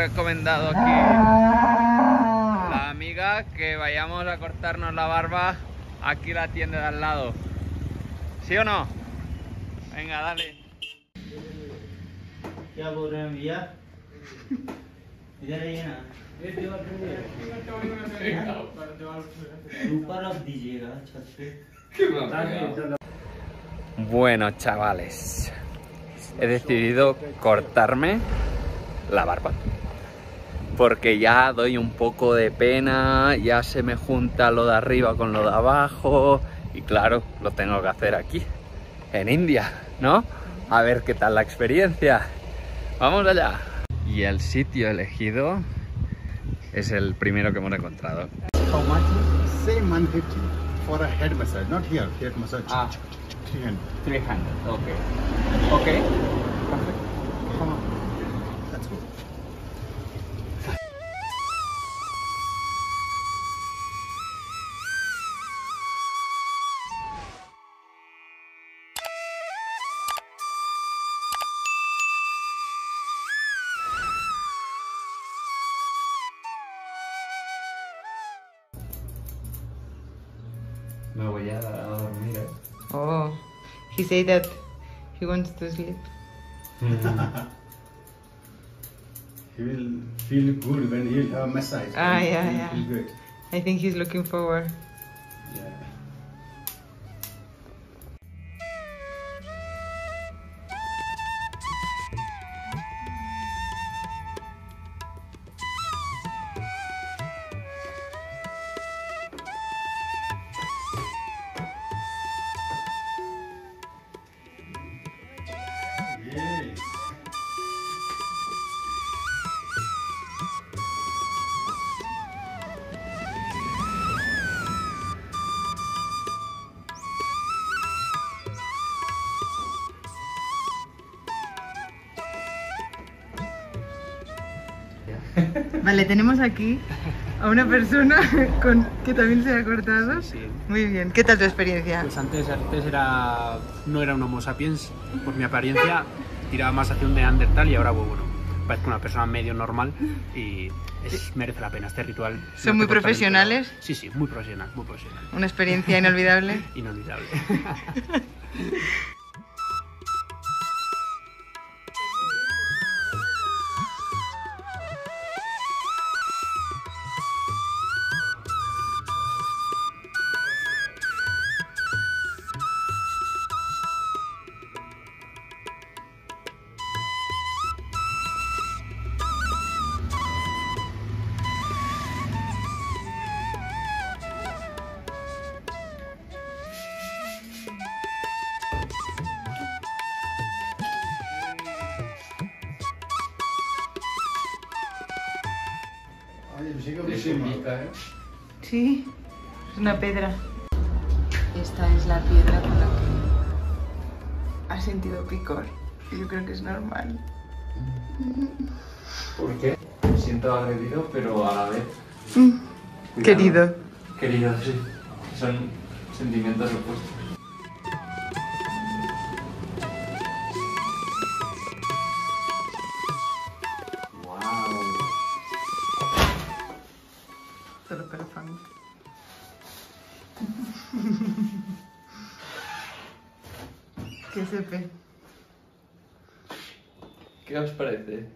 recomendado aquí la amiga que vayamos a cortarnos la barba aquí la tienda de al lado. ¿Sí o no? Venga, dale. क्या बोल रहे हैं भैया इधर आइए ना ऊपर रख दीजिएगा छत पे Bueno, chavales, he decidido cortarme la barba. Porque ya doy un poco de pena, ya se me junta lo de arriba con lo de abajo. Y claro, lo tengo que hacer aquí, en India, ¿no? A ver qué tal la experiencia. Vamos allá. Y el sitio elegido es el primero que hemos encontrado. How much? Same 150 for a head massage, not here. Head massage. Ah. 300. 300, ok. Ok, perfecto. Me voy a dormir, ¿eh? Oh, he said that he wants to sleep. He will feel good when he'll have a massage. Ah, yeah, yeah. I think he's looking forward. Vale, tenemos aquí a una persona con, que también se ha cortado. Sí. Muy bien. ¿Qué tal tu experiencia? Pues antes, antes era, no era un Homo sapiens, por mi apariencia tiraba más hacia un Neandertal y ahora, pues, bueno, parezco una persona medio normal y es- merece la pena este ritual. ¿Son muy profesionales? Sí, sí, muy profesional, muy profesional. Una experiencia inolvidable. Inolvidable. Sí, es una piedra. Esta es la piedra con la que ha sentido picor. Yo creo que es normal. ¿Por qué? Me siento agredido, pero a la vez. Cuidado. Querido. Querido, sí. Son sentimientos opuestos. que sepe. ¿Qué os parece?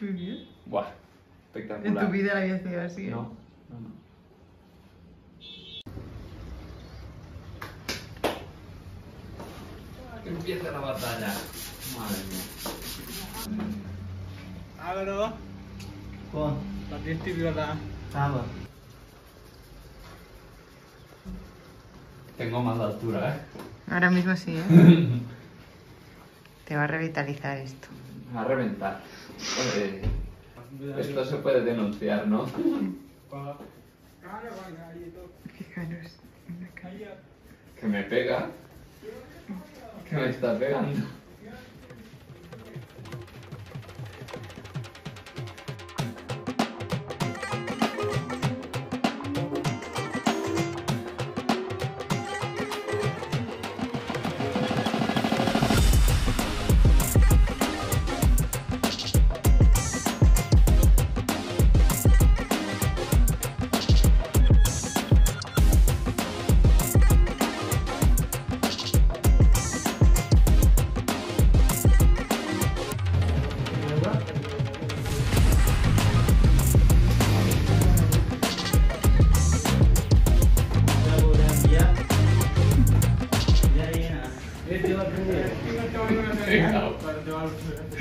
Muy bien. Buah, espectacular. En tu vida la había sido así. ¿eh? No, no, no. Empieza la batalla. Madre mía. Agro. La 10 y viola. Tengo más altura, ¿eh? Ahora mismo sí, ¿eh? Te va a revitalizar esto. Va a reventar. Joder. Esto se puede denunciar, ¿no? Fijaros. Que me pega. Que me está pegando.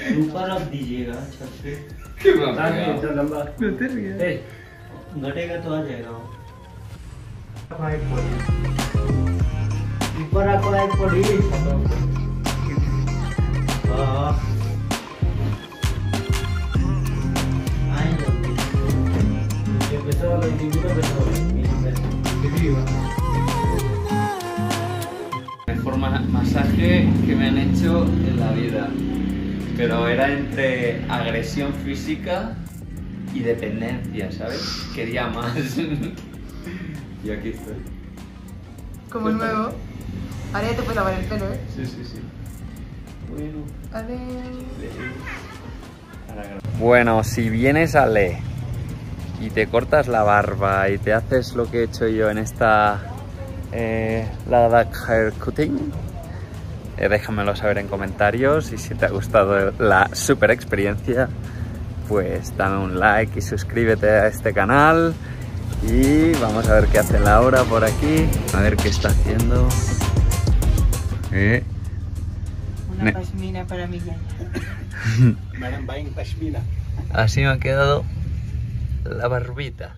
अच्छा फिर ¿Qué me ha दांत भी pegado? इतना लंबा No te rías. ए, घटेगा तो आ जाएगा वो ऊपर आपको एक पड़ी हाँ आएंगे नीचे पैसा वाला नीचे का पैसा वाला नीचे mejor ma- masaje que me han hecho en la vida. Pero era entre agresión física y dependencia, ¿sabes? Quería más. y aquí estoy. Como nuevo. Ahora ya te puedes lavar el pelo, ¿eh? Sí, sí, sí. Bueno. Adiós. Bueno, si vienes a Le y te cortas la barba y te haces lo que he hecho yo en esta eh, Ladakh Hair Cutting, eh, déjamelo saber en comentarios y si te ha gustado la super experiencia, pues dame un like y suscríbete a este canal y vamos a ver qué hace Laura por aquí, a ver qué está haciendo. Eh, Una Ne- pasmina para mi yaya. Así me ha quedado la barbita.